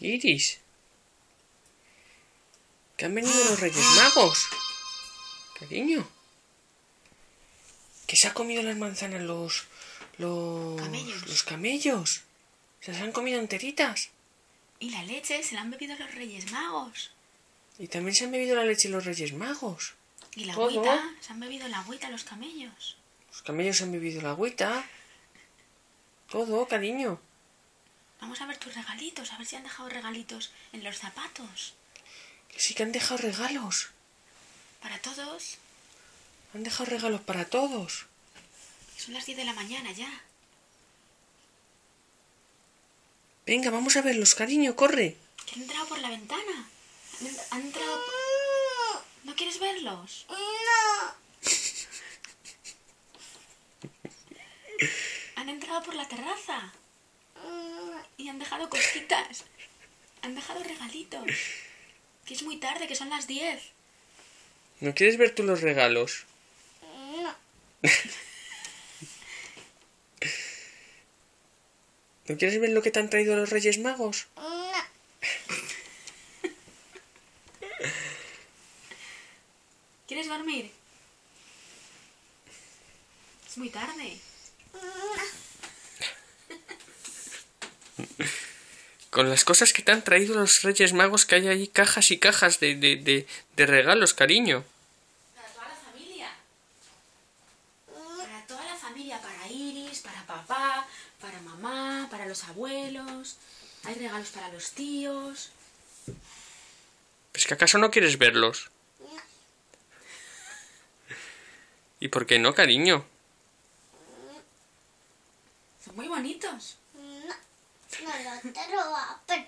Iris. Que han venido los Reyes Magos. Cariño. Que se ha comido las manzanas los. Los Camellos. Los camellos. Se las han comido enteritas. Y la leche se la han bebido los Reyes Magos. Y también se han bebido la leche los Reyes Magos. Y la Todo. agüita, se han bebido la agüita los camellos. Los camellos han bebido la agüita. Todo, cariño. Vamos a ver tus regalitos, a ver si han dejado regalitos en los zapatos. Que sí que han dejado regalos. Para todos. Han dejado regalos para todos. Son las 10 de la mañana ya. Venga, vamos a verlos, cariño, corre. Que han entrado por la ventana. Han, en- han entrado... ¿No quieres verlos? Han entrado por la terraza. Dejado cositas. Han dejado regalitos. Que es muy tarde, que son las 10. ¿No quieres ver tú los regalos? ¿No quieres ver lo que te han traído los Reyes Magos? ¿Quieres dormir? Es muy tarde. Con las cosas que te han traído los Reyes Magos, que hay ahí cajas y cajas de, de, de, de regalos, cariño. Para toda la familia. Para toda la familia, para Iris, para papá, para mamá, para los abuelos. Hay regalos para los tíos. ¿Pues que acaso no quieres verlos? ¿Y por qué no, cariño? Son muy bonitos. Va a per-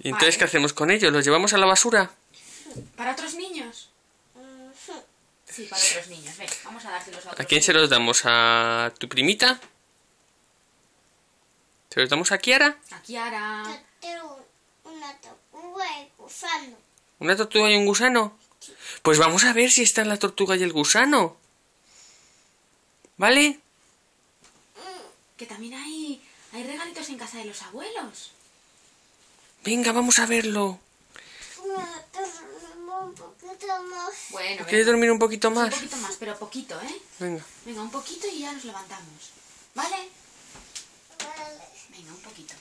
¿Y entonces Vale. qué hacemos con ellos? ¿Los llevamos a la basura? ¿Para otros niños? Sí, para otros niños. Ven, vamos a dárselos a ¿A otros quién se los damos? ¿A tu primita? ¿Se los damos a Kiara? A Kiara. Te tengo una tortuga y gusano. ¿Una tortuga y un gusano? Pues vamos a ver si están la tortuga y el gusano. ¿Vale? Que también hay, hay regalitos en casa de los abuelos. Venga, vamos a verlo. No, te dormimos un poquito más. Bueno, ¿Quieres venga. dormir un poquito Un más? poquito más, pero poquito, ¿eh? Venga. Venga, un poquito y ya nos levantamos. ¿Vale? Vale. Venga, un poquito.